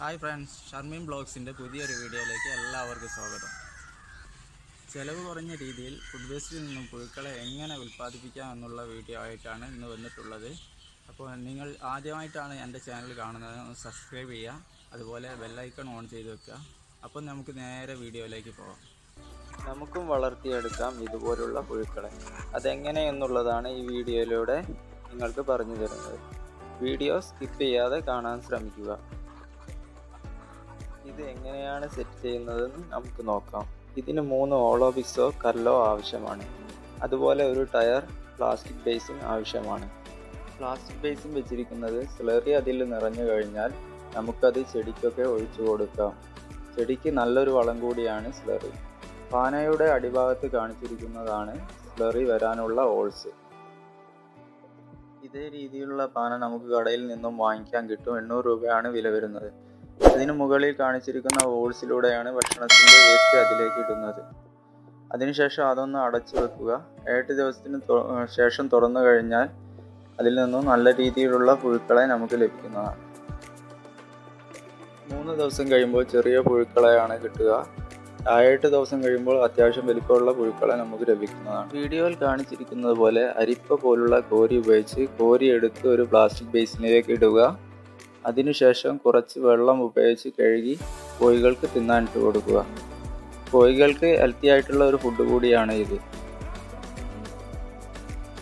Hi friends Sharmin ബ്ലോഗ്സിന്റെ പുതിയൊരു വീഡിയോയിലേക്ക് എല്ലാവർക്കും സ്വാഗതം. ചിലവ് കുറഞ്ഞ രീതിയിൽ ഫുഡ് വേസ്റ്റിൽ നിന്നും പുഴുക്കളെ എങ്ങനെ ഉൽപ്പാദിപ്പിക്കാം എന്നുള്ള വീഡിയോ ആയിട്ടാണ് ഇന്ന് വന്നിട്ടുള്ളത്. അപ്പോൾ നിങ്ങൾ ആദ്യമായിട്ടാണ് എന്റെ ചാനൽ കാണുന്നത് ഒന്ന് സബ്സ്ക്രൈബ് ചെയ്യുക അതുപോലെ ബെല്ലൈക്കൺ ഓൺ ചെയ്ത് വെക്കുക. അപ്പോൾ നമുക്ക് നേരെ വീഡിയോയിലേക്ക് പോകാം. നമുക്കും വളർത്തിയെടുക്കാം ഇതുപോലുള്ള പുഴുക്കളെ. അതെങ്ങനെയെന്നുള്ളതാണ് ഈ വീഡിയോയിലൂടെ നിങ്ങൾക്ക് പറഞ്ഞു തരുന്നത്. വീഡിയോ സ്കിപ്പ് ചെയ്യാതെ കാണാൻ ശ്രമിക്കുക. ഇത് എങ്ങനെയാണ് സെറ്റ് ചെയ്യുന്നതെന്ന് നമുക്ക് നോക്കാം. ഇതിന് മൂന്ന് ഓളോ ബിക്സോ കല്ലോ ആവശ്യമാണ്. അതുപോലെ ഒരു ടയർ പ്ലാസ്റ്റിക് ബേസും ആവശ്യമാണ്. പ്ലാസ്റ്റിക് ബേസും വെച്ചിരിക്കുന്നത് സ്ലറി അതിൽ നിറഞ്ഞു കഴിഞ്ഞാൽ നമുക്കത് ചെടിക്കൊക്കെ ഒഴിച്ചു കൊടുക്കാം. ചെടിക്ക് നല്ലൊരു വളം കൂടിയാണ് സ്ലറി പാനയുടെ അടിഭാഗത്ത് കാണിച്ചിരിക്കുന്നതാണ് സ്ലറി വരാനുള്ള ഓൾസ്. ഇതേ രീതിയിലുള്ള പാന നമുക്ക് കടയിൽ നിന്നും വാങ്ങിക്കാൻ കിട്ടും. എണ്ണൂറ് രൂപയാണ് വില വരുന്നത്. അതിന് മുകളിൽ കാണിച്ചിരിക്കുന്ന ഹോൾസിലൂടെയാണ് ഭക്ഷണത്തിന്റെ വേസ്റ്റ് അതിലേക്ക് ഇടുന്നത്. അതിനുശേഷം അതൊന്ന് അടച്ചു വെക്കുക. ഏഴ് ദിവസത്തിന് ശേഷം തുറന്നു കഴിഞ്ഞാൽ അതിൽ നിന്നും നല്ല രീതിയിലുള്ള പുഴുക്കളെ നമുക്ക് ലഭിക്കുന്നതാണ്. മൂന്ന് ദിവസം കഴിയുമ്പോൾ ചെറിയ പുഴുക്കളെയാണ് കിട്ടുക. ആയിട്ട് ദിവസം കഴിയുമ്പോൾ അത്യാവശ്യം വലിപ്പമുള്ള പുഴുക്കളെ നമുക്ക് ലഭിക്കുന്നതാണ്. വീഡിയോയിൽ കാണിച്ചിരിക്കുന്നത് പോലെ അരിപ്പ പോലുള്ള കോരി ഉപയോഗിച്ച് കോരി എടുത്ത് ഒരു പ്ലാസ്റ്റിക് ബേസിനിലേക്ക് ഇടുക. അതിനുശേഷം കുറച്ച് വെള്ളം ഉപയോഗിച്ച് കഴുകി കോഴികൾക്ക് തിന്നാനിട്ട് കൊടുക്കുക. കോഴികൾക്ക് ഹെൽത്തി ആയിട്ടുള്ള ഒരു ഫുഡ് കൂടിയാണ് ഇത്.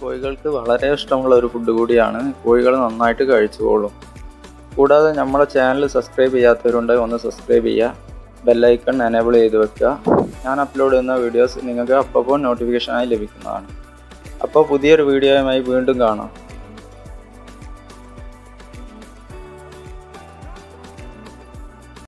കോഴികൾക്ക് വളരെ ഇഷ്ടമുള്ള ഒരു ഫുഡ് കൂടിയാണ് കോഴികൾ നന്നായിട്ട് കഴിച്ചുകൊള്ളും കൂടാതെ നമ്മളെ ചാനൽ സബ്സ്ക്രൈബ് ചെയ്യാത്തവരുണ്ടെങ്കിൽ ഒന്ന് സബ്സ്ക്രൈബ് ചെയ്യുക. ബെല്ലൈക്കൺ എനേബിൾ ചെയ്ത് വെക്കുക. ഞാൻ അപ്ലോഡ് ചെയ്യുന്ന വീഡിയോസ് നിങ്ങൾക്ക് അപ്പോൾ നോട്ടിഫിക്കേഷനായി ലഭിക്കുന്നതാണ്. അപ്പോൾ പുതിയൊരു വീഡിയോയുമായി വീണ്ടും കാണാം.